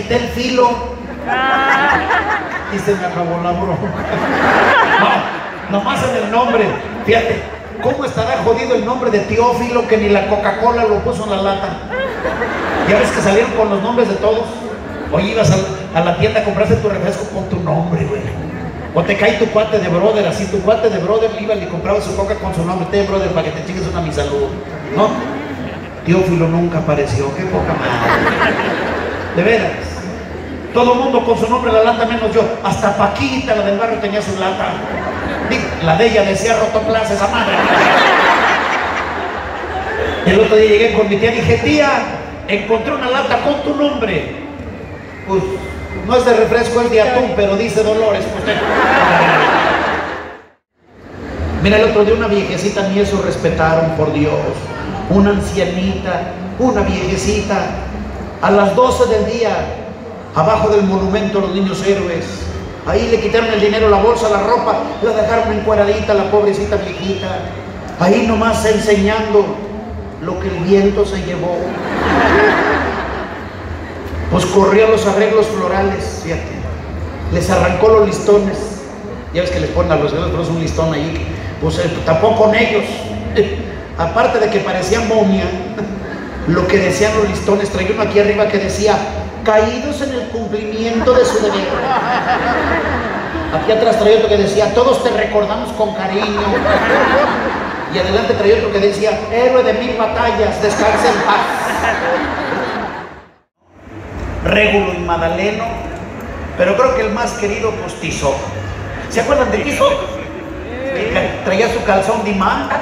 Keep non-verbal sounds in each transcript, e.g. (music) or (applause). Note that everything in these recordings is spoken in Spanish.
quité el filo y se me acabó la broma. No, nomás en el nombre, fíjate, ¿cómo estará jodido el nombre de Teófilo que ni la Coca-Cola lo puso en la lata? Ya ves que salieron con los nombres de todos. Hoy ibas a, a la tienda, compraste tu refresco con tu nombre, güey. O te cae tu cuate de brother, así tu cuate de brother iba y compraba su coca con su nombre, te brother, para que te chingues una mi salud. ¿No? Teófilo nunca apareció, qué poca madre. De veras. Todo el mundo con su nombre la lata, menos yo. Hasta Paquita, la del barrio, tenía su lata. La de ella decía rotoplas, esa madre. El otro día llegué con mi tía y dije, tía, encontré una lata con tu nombre. Pues no es de refresco, es de atún, pero dice Dolores. Pues, Mira, el otro día una viejecita, ni eso respetaron, por Dios. Una ancianita, una viejecita, a las 12 del día, abajo del monumento a los niños héroes. Ahí le quitaron el dinero, la bolsa, la ropa, la dejaron encuadradita, la pobrecita viejita. Ahí nomás enseñando lo que el viento se llevó. Pues corrió los arreglos florales, fíjate. Les arrancó los listones. Ya ves que les ponen a los dedos, un listón ahí. Pues eh, tapó con ellos. (laughs) Aparte de que parecían momia, (laughs) lo que decían los listones, traía uno aquí arriba que decía, caídos en el cumplimiento de su deber. Aquí atrás traía otro que decía, todos te recordamos con cariño. Y adelante traía otro que decía, héroe de mil batallas, descansa en paz. Régulo y Madaleno, pero creo que el más querido, pues Tizoc. ¿Se acuerdan de Tizoc? El que traía su calzón de manta,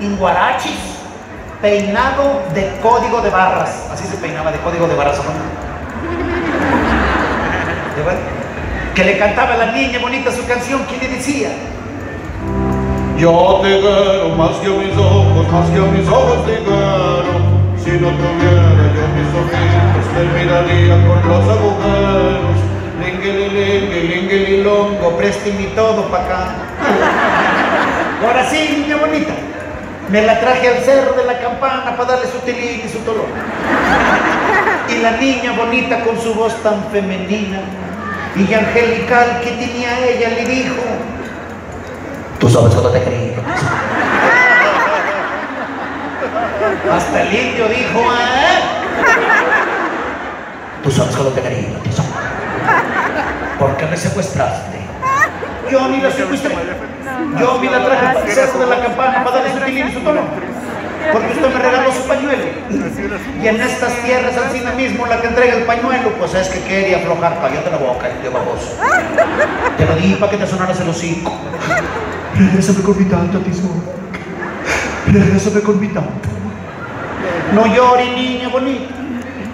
inguarachis, peinado de código de barras. Así se peinaba, de código de barras. ¿no? Que le cantaba a la niña bonita su canción, ¿quién le decía? Yo te quiero más que a mis ojos, más que a mis ojos te quiero. Si no tuviera yo mis ojitos, te miraría con los agujeros. Lingui, longo, preste mi todo para acá. Ahora sí, niña bonita. Me la traje al cerro de la campana para darle su tilín y su tolón. Y la niña bonita con su voz tan femenina y angelical que tenía ella le dijo, tú sabes cuánto te quería. Hasta el indio dijo, ¿eh? Tú sabes cuánto te sabes. ¿Por qué me secuestraste? Yo ni la secuestré. Yo vi la traje para el cerro de la campana para darle su tilín y su tono. Porque usted me regaló su pañuelo. Y en estas tierras, encima mismo, la que entrega el pañuelo, pues es que quería aflojar para de la boca, de baboso. Te lo di para que te sonaras el hocico. Regrésame con mi tanto, Tizo. Regrésame con mi tanto. No llore, niña bonita.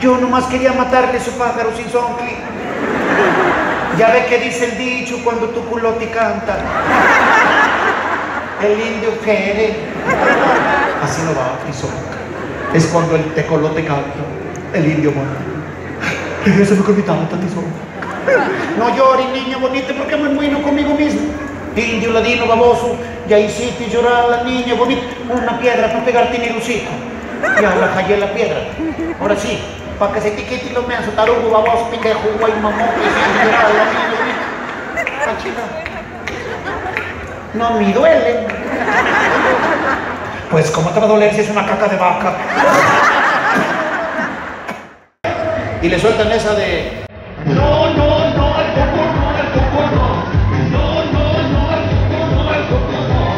Yo nomás quería matarle su pájaro sin sonqui. Ya ve que dice el dicho cuando tu culote canta. El indio quiere. Así no va, Tizoc. Es cuando el tecolote canta. El indio muere. Regrésame con mi Tizo. No llore, niña bonita, porque me muino conmigo mismo. Indio ladino baboso, ya hiciste llorar a la niña bonita. Una piedra para pegarte en el. Ya la callé la piedra. Ahora sí, para que se te quite lo menso, tarugo, baboso, pendejo, guay, mamón, que hiciste llorar a la niña bonita. No me duele. Pues, ¿cómo te va a doler si es una caca de vaca? Y le sueltan esa de. No, no, no, al coco no, al coco no. No, no, no, al coco no, al coco no.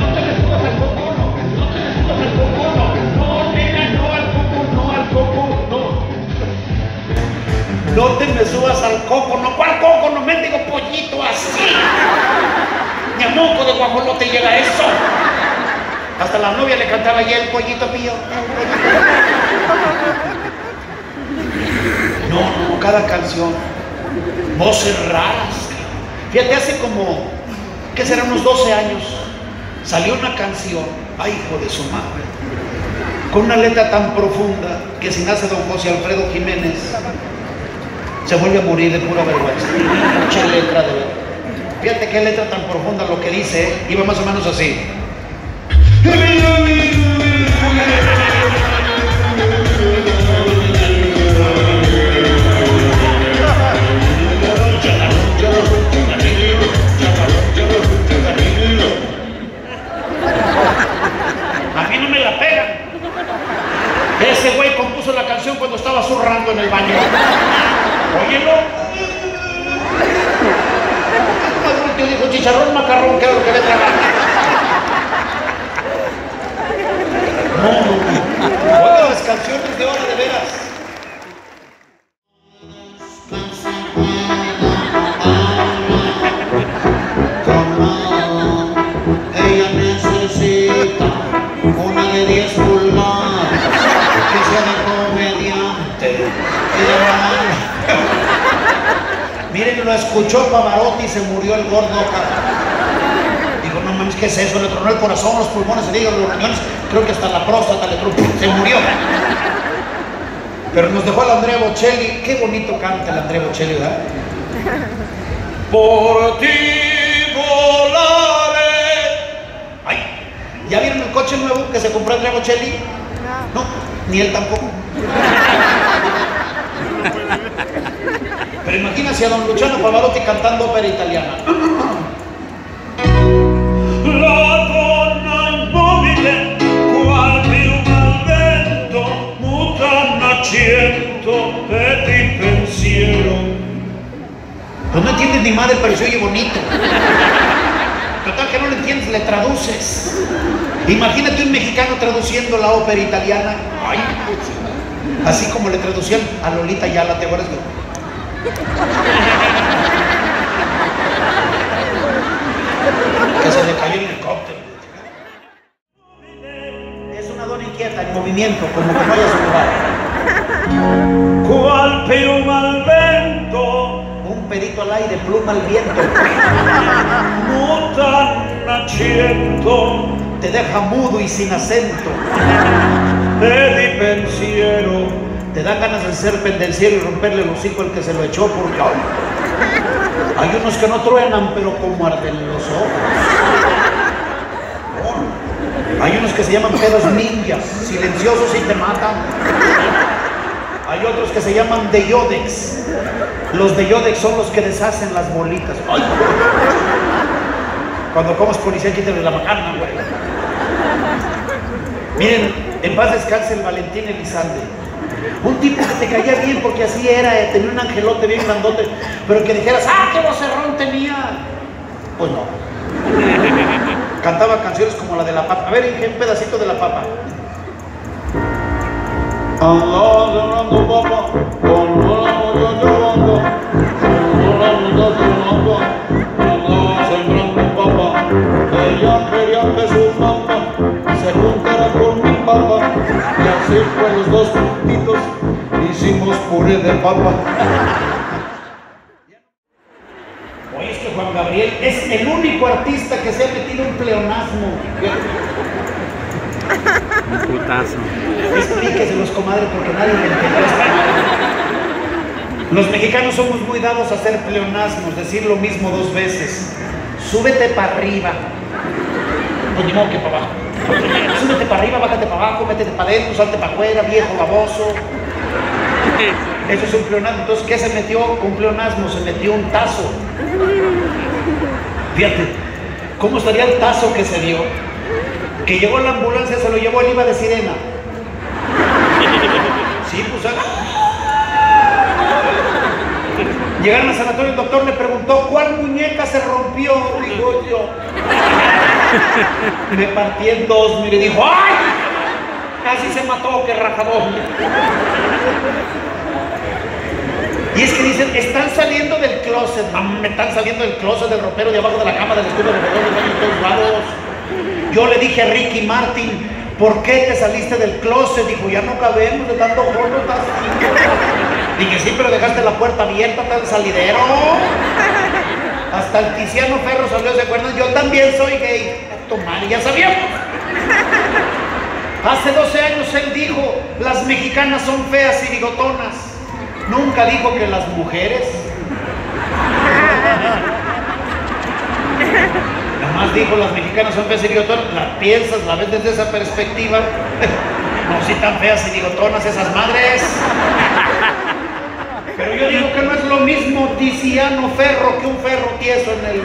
No te le subas al coco no. No te le subas al coco no. No, nena, no, al coco no, al coco no. No te me subas al coco, no. ¿Cuál coco? No mendigo pollito así. Ni a moco de guajolote llega eso. Hasta la novia le cantaba y el pollito pío. No, no, cada canción. Voces raras. Fíjate, hace como, ¿qué será? Unos 12 años. Salió una canción, ay hijo de su madre, con una letra tan profunda que si nace don José Alfredo Jiménez, se vuelve a morir de pura vergüenza. Mucha letra de. Fíjate qué letra tan profunda lo que dice, iba más o menos así. Cuando canciones de ahora de veras. Ella necesita una de 10 pulgadas que sea de comediante y de bala. Miren, lo escuchó Pavarotti y se murió el gordo. ¿Qué es eso? Le tronó el corazón, los pulmones, el hígado, los riñones, creo que hasta la próstata le tronó, se murió. Pero nos dejó el Andrea Bocelli. Qué bonito canta el Andrea Bocelli, ¿verdad? Por ti volaré. Ay, ¿ya vieron el coche nuevo que se compró Andrea Bocelli? No, ni él tampoco. (laughs) Pero imagínense a don Luciano Pavarotti cantando ópera italiana. E di pensiero. Pues no entiendes ni madre, pero se oye bonito. Total que no lo entiendes, le traduces. Imagínate un mexicano traduciendo la ópera italiana. Ay, así como le traducían a Lolita Yala, ¿te acuerdas? Que se le cayó el helicóptero. Es una dona inquieta, en movimiento, como que no haya su lugar. Qual piuma al vento, Un perito al aire, pluma al viento. muta naciento Te deja mudo y sin acento. e di pensiero. Te da ganas de ser pendenciero y romperle el hocico al que se lo echó porque ay, hay unos que no truenan, pero como arden los ojos. Oh, Hay unos que se llaman pedos ninjas, silenciosos y te matan. Hay otros que se llaman de Yodex. Los de Yodex son los que deshacen las bolitas. Cuando comes policía, quítale la macana, güey. Miren, en paz descanse el Valentín Elizalde. Un tipo que te caía bien porque así era, eh, tenía un angelote bien grandote, pero que dijeras, ¡ah, qué vocerrón tenía! Pues no. Cantaba canciones como la de la papa. A ver, un pedacito de la papa. De papa. Oye, es que Juan Gabriel es el único artista que se ha metido un pleonasmo. Un putazo. Explíqueselos, comadre, porque nadie le entendió. Los mexicanos somos muy dados a hacer pleonasmos, decir lo mismo dos veces. Súbete para arriba. Pues ni modo que para abajo. Súbete para arriba, bájate para abajo, métete para adentro, salte para afuera, viejo baboso. Eso es un pleonasmo. Entonces, ¿qué se metió? Un pleonasmo, se metió un tazo. Fíjate, ¿cómo estaría el tazo que se dio? Que llegó la ambulancia, se lo llevó el IVA de sirena. Sí, pues ah. Llegaron al sanatorio, el doctor le preguntó, ¿cuál muñeca se rompió? Dijo yo. Me partí en dos, mire, dijo, ¡ay! Casi se mató, qué rajador. Y es que dicen, están saliendo del closet, mam, me están saliendo del closet, del ropero, de abajo de la cama, del estudio, del baño, de todos lados. Yo le dije a Ricky Martin, ¿por qué te saliste del closet? Dijo, ya no cabemos de tanto gordo, estás Dije, sí, pero dejaste la puerta abierta, tan salidero. Hasta el Tiziano Ferro salió, ¿se acuerdan? Yo también soy gay. Madre, ya sabíamos. Hace 12 años él dijo, las mexicanas son feas y bigotonas. Nunca dijo que las mujeres. Nada más dijo, las mexicanas son feas y bigotonas. La piensas, la ves desde esa perspectiva. (laughs) No, si tan feas y bigotonas esas madres. Pero yo digo que no es lo mismo Tiziano Ferro que un ferro tieso en el...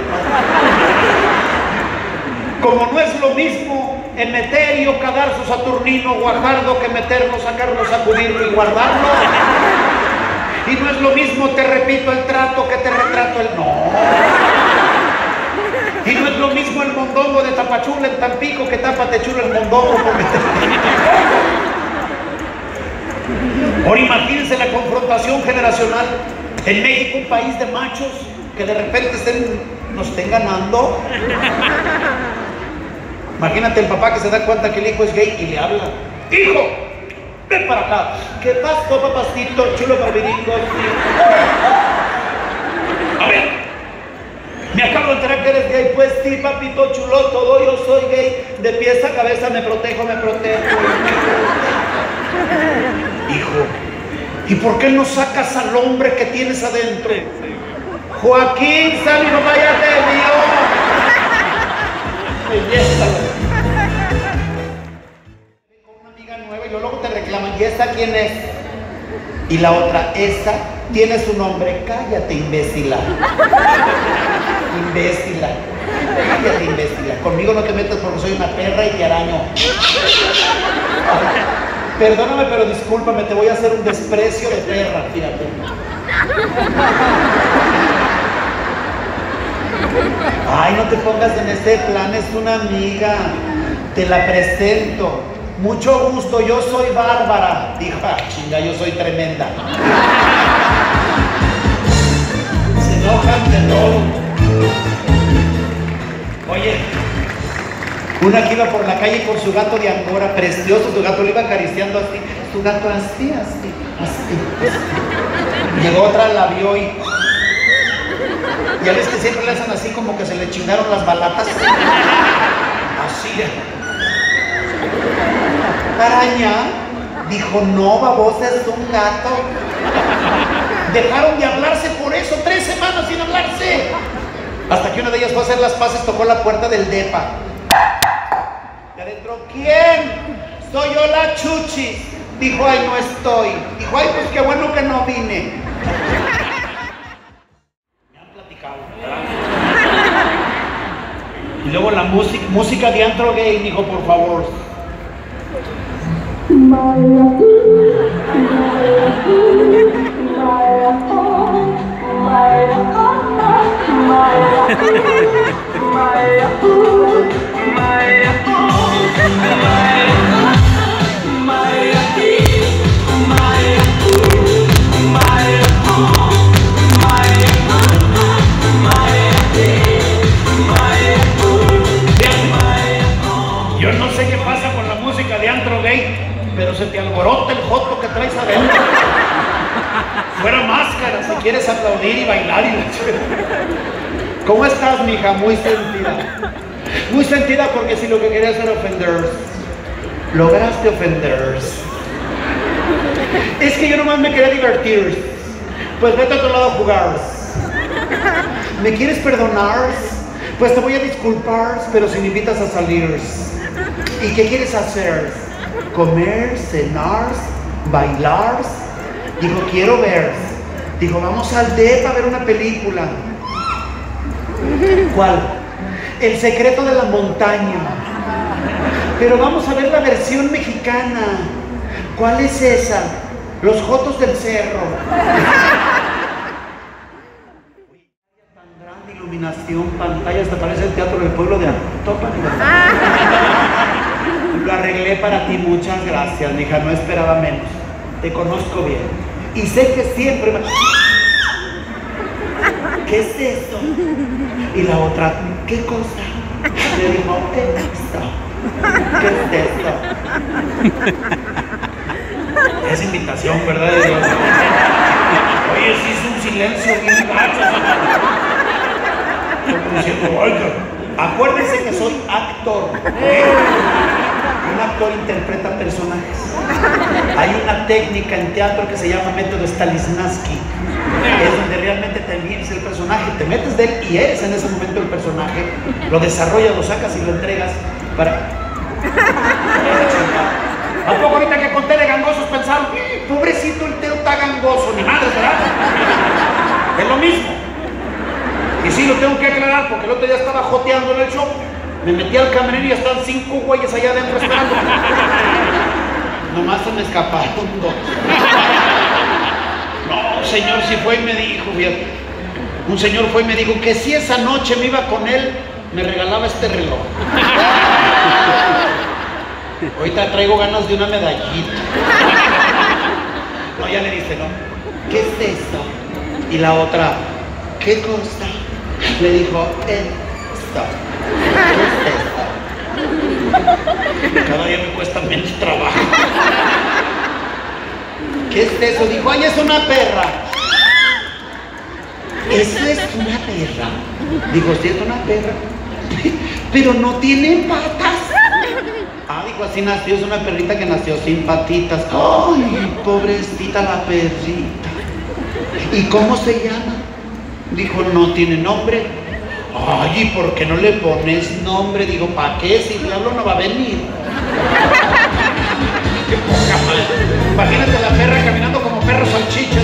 Como no es lo mismo Emeterio, Cadarzo, Saturnino, Guajardo, que meterlo, sacarlo, sacudirlo y guardarlo. Y no es lo mismo, te repito, el trato que te retrato el no. Lo mismo el mondongo de Tapachula en Tampico que Tapatechula el mondongo. Ahora imagínense la confrontación generacional. En México, un país de machos que de repente estén, nos estén ganando. Imagínate el papá que se da cuenta que el hijo es gay y le habla. Hijo, ven para acá. ¿Qué pasó, papacito? Chulo barbiringo. A ver, me acabo de enterar que eres gay. Pues sí, papito chulo, todo yo soy gay. De pies a cabeza me protejo, me protejo. (laughs) Hijo, ¿y por qué no sacas al hombre que tienes adentro? Joaquín, sal y no vayas de Dios. (laughs) Belleza. Con una amiga nueva y luego te reclaman, ¿y esta quién es? Y la otra, esta tiene su nombre. Cállate, imbécila. Imbécila. Cállate, imbécila. Conmigo no te metas porque soy una perra y te araño. Perdóname, pero discúlpame, te voy a hacer un desprecio de perra, fíjate. Ay, no te pongas en ese plan, es una amiga. Te la presento. Mucho gusto, yo soy Bárbara. Dijo, ah, chinga, yo soy tremenda. Se enojan de todo. Oye, una que iba por la calle con su gato de Angora, precioso, su gato le iba acariciando así, su gato así, así. así. Llegó otra, la vio y. Ya ves que siempre le hacen así como que se le chingaron las balatas. Así. Araña, dijo, no, babosa, es un gato. Dejaron de hablarse por eso, tres semanas sin hablarse. Hasta que una de ellas fue a hacer las paces, tocó la puerta del DEPA. Y adentro, ¿quién? Soy yo la chuchi. Dijo, ay, no estoy. Dijo, ay, pues qué bueno que no vine. Me han platicado. Y luego la música, música de antro gay, dijo, por favor. Yo pero se te alborota el joto que traes adentro. Fuera máscara, si quieres aplaudir y bailar y ¿Cómo estás, mija? Muy sentida. Muy sentida porque si lo que querías era ofender, lograste ofender. Es que yo nomás me quería divertir. Pues vete a otro lado a jugar. ¿Me quieres perdonar? Pues te voy a disculpar, pero si me invitas a salir. ¿Y qué quieres hacer? ¿Comer, cenar, bailar? Dijo, quiero ver. Dijo, vamos al DEPA a ver una película. ¿Cuál? El secreto de la montaña. Pero vamos a ver la versión mexicana. ¿Cuál es esa? Los Jotos del Cerro. Tan grande iluminación, pantallas, te parece el teatro del pueblo de Antopan. Lo arreglé para ti, muchas gracias, mija, no esperaba menos. Te conozco bien. Y sé que siempre me... ¿Qué es eso? Y la otra, ¿qué cosa? Le dijo, ¿qué es esto? ¿Qué es esto? Es invitación, ¿verdad? de Dios? Oye, sí es un silencio bien gacho. Acuérdense que soy actor. ¿eh? Un actor interpreta personajes. Hay una técnica en teatro que se llama método Stanislavski. Es donde realmente te vives el personaje, te metes de él y eres en ese momento el personaje, lo desarrollas, lo sacas y lo entregas para. ¿A poco ahorita que conté de gangosos pensaron, "Eh, pobrecito el Teo está gangoso? Ni madre, ¿verdad? Es lo mismo. Y sí lo tengo que aclarar porque el otro día estaba joteando en el show Me metí al camerino y están cinco güeyes allá adentro esperando. Nomás se me escaparon dos. No, señor sí fue y me dijo, fíjate. Un señor fue y me dijo que si esa noche me iba con él, me regalaba este reloj. Ahorita traigo ganas de una medallita. No, ya le dice, ¿no? ¿Qué es esto? Y la otra, ¿qué cosa? Le dijo, esto. Cada día me cuesta menos trabajo. ¿Qué es eso? Dijo, ay, es una perra. ¿Eso es una perra? Digo, sí, es una perra. (laughs) Pero no tiene patas. Ah, dijo, así nació, es una perrita que nació sin patitas. Ay, pobrecita la perrita. ¿Y cómo se llama? Dijo, no tiene nombre. Ay, ¿y por qué no le pones nombre? Digo, ¿para qué? Si el diablo no va a venir. (laughs) Qué poca madre. Imagínate la perra caminando como perro salchichas.